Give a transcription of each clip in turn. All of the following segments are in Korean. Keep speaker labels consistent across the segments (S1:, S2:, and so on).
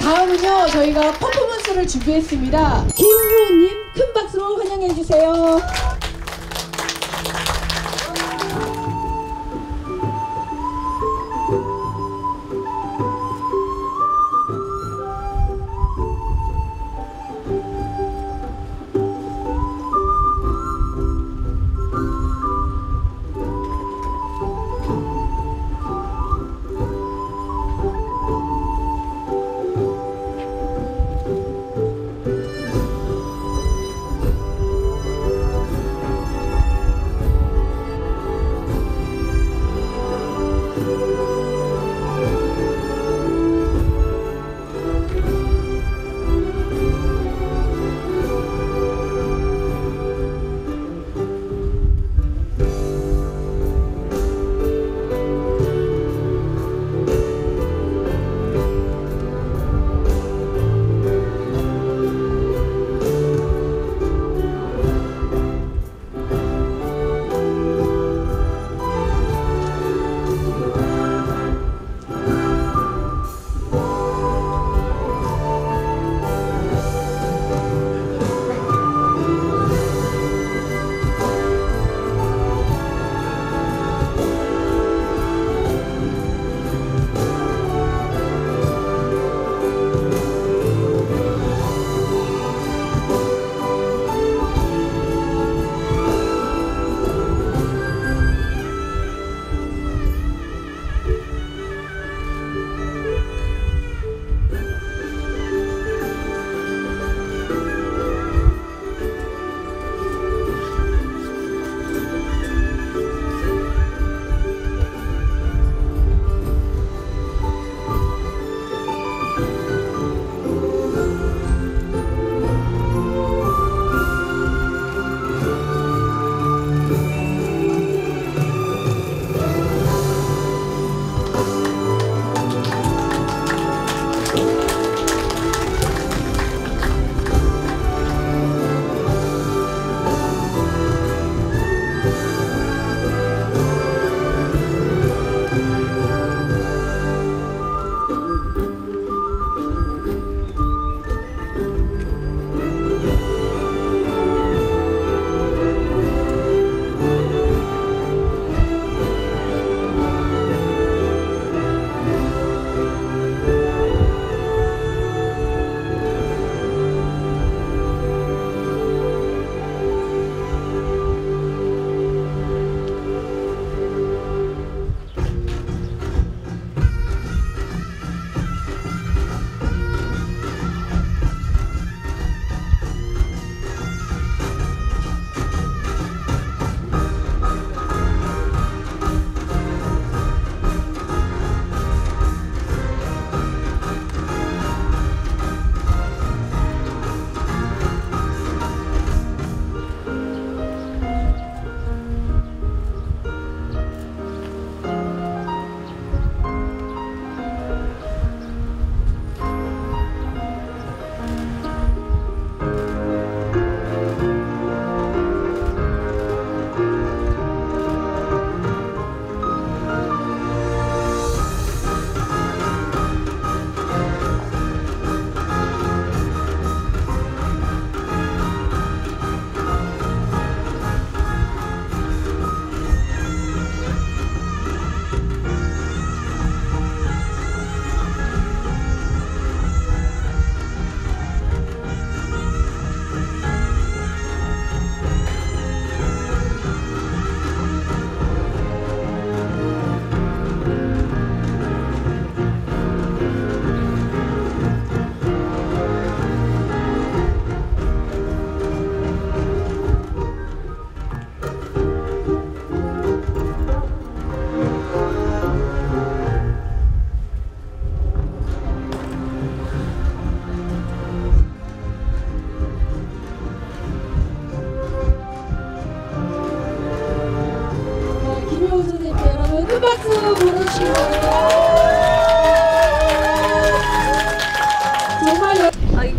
S1: 다음은요 저희가 퍼포먼스를 준비했습니다. 김효님 큰 박수로 환영해 주세요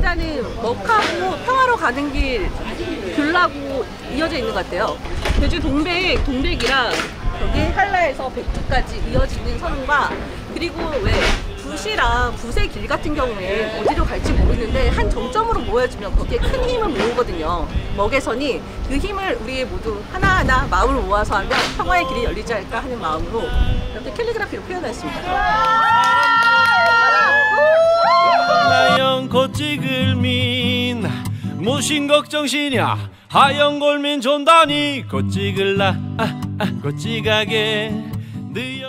S2: 아, 일단은 먹하고 평화로 가는 길 귤라고 이어져 있는 것 같아요. 제주 동백, 동백이랑 여기 한라에서 백두까지 이어지는 선과 그리고 왜 붓이랑 붓의 길 같은 경우에 어디로 갈지 모르는데 한 정점으로 모여지면 거기에 큰 힘을 모으거든요. 먹에선이 그 힘을 우리 모두 하나하나 마음을 모아서 하면 평화의 길이 열리지 않을까 하는 마음으로 이렇게 캘리그라피로 표현했습니다.
S3: 나영 고찍을민. 무신 걱정시냐 하영 골민 존다니 고찍을라. 아, 아, 고찍하게. 느여